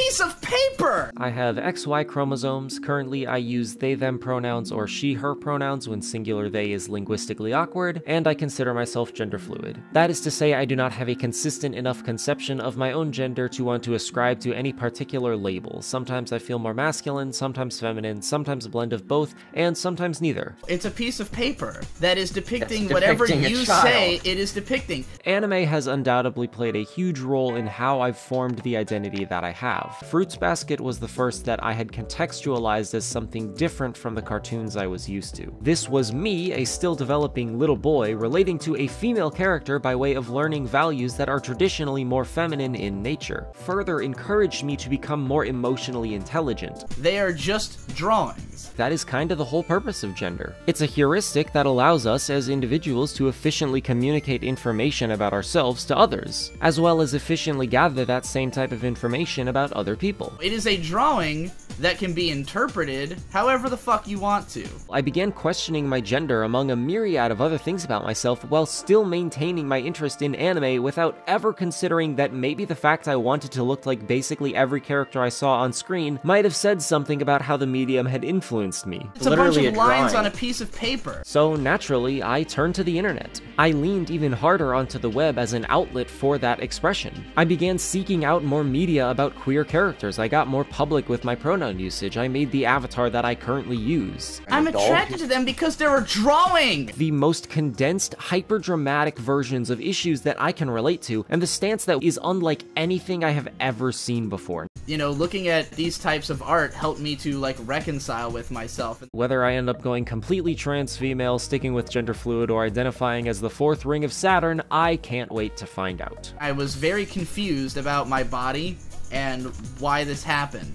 piece of paper! I have XY chromosomes. Currently, I use they them pronouns or she her pronouns when singular they is linguistically awkward, and I consider myself gender fluid. That is to say, I do not have a consistent enough conception of my own gender to want to ascribe to any particular label. Sometimes I feel more masculine, sometimes feminine, sometimes a blend of both, and sometimes neither. It's a piece of paper that is depicting That's whatever you child. say it is depicting. Anime has undoubtedly played a huge role in how I've formed the identity that I have. Fruits Basket was the first that I had contextualized as something different from the cartoons I was used to. This was me, a still developing little boy, relating to a female character by way of learning values that are traditionally more feminine in nature. Further encouraged me to become more emotionally intelligent. They are just drawings. That is kind of the whole purpose of gender. It's a heuristic that allows us as individuals to efficiently communicate information about ourselves to others, as well as efficiently gather that same type of information about other people. It is a drawing that can be interpreted however the fuck you want to. I began questioning my gender among a myriad of other things about myself while still maintaining my interest in anime without ever considering that maybe the fact I wanted to look like basically every character I saw on screen might have said something about how the medium had influenced me. It's a bunch of a lines on a piece of paper. So naturally, I turned to the internet. I leaned even harder onto the web as an outlet for that expression. I began seeking out more media about queer characters. I got more public with my pronoun usage. I made the avatar that I currently use. I'm attracted to them because they're a drawing. The most condensed, hyper dramatic versions of issues that I can relate to, and the stance that is unlike anything I have ever seen before. You know, looking at these types of art helped me to like reconcile with myself. Whether I end up going completely trans female, sticking with gender fluid, or identifying as the fourth ring of Saturn, I can't wait to find out. I was very confused about my body and why this happened.